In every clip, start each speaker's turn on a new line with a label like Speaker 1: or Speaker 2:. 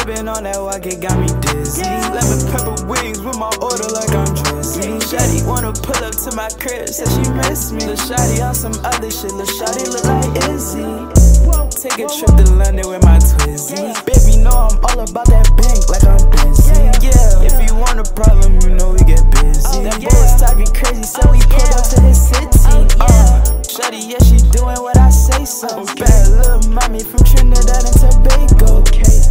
Speaker 1: on that walk, it got me dizzy. Lemon pepper wings with my order like I'm Drizzy. Shawty wanna pull up to my crib, said she miss me. Lil' Shawty on some other shit, Lil' Shawty look like Izzy. Take a trip to London with my Twizzy. Baby, know I'm all about that bank like I'm busy. Little mommy from Trinidad and Tobago.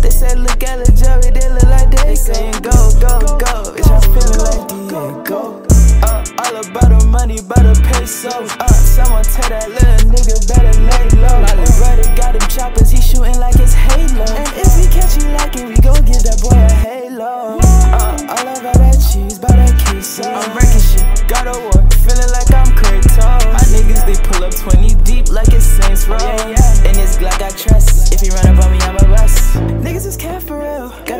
Speaker 1: They say look at the Joey, they look like they saying go, go, go. Bitch, I'm feeling like Diego. Uh, all about the money, about the peso. Uh, someone tell that little nigga better lay low. Little brother got him choppers, he shooting like it's Halo. And if we catch you lacking, we gon' give that boy a halo. Uh, all about that cheese, about that queso. I'm wrecking shit, got a war, feeling like I'm Kratos. My niggas, they pull up 20 deep like it's Saints Row.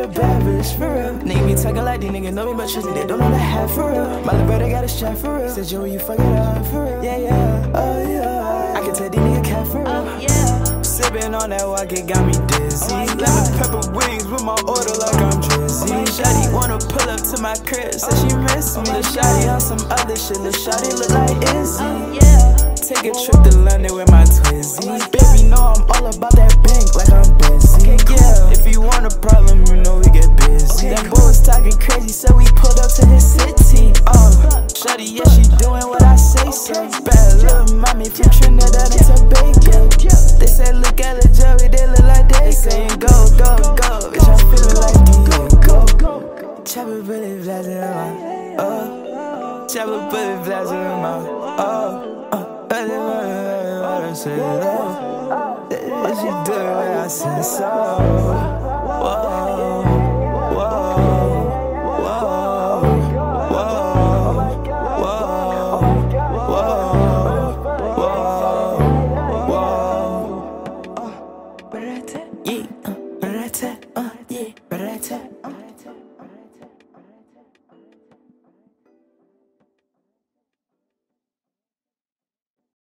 Speaker 1: A bad bitch for real. Nigga be talking like these niggas know me, but truly they don't know the half for real. My little brother got a strap for real. Said Joey, you fuck it up for real. Yeah, yeah, oh yeah. I can tell these niggas cat for real. Oh, yeah. Sippin' on that walk, it got me dizzy. Lemon pepper wings with my order like I'm Drizzy. Shawty wanna pull up to my crib, said she miss me. Lil' Shawty on some other shit, Lil' Shawty look like Izzy. Take a trip to London with my Twizzy. So we pulled up to his city. Uh, Shawty, yeah, she doing what I say so. Bad little mommy from Trinidad and Tobago. They say look at the Joey, they look like they saying go, go, go. Bitch, I'm feeling like Diego. Chopper bullet blasting in my, oh. Chopper bullet blasting in my, oh. Uh, I didn't want to say oh. She do it when I say so. Whoa.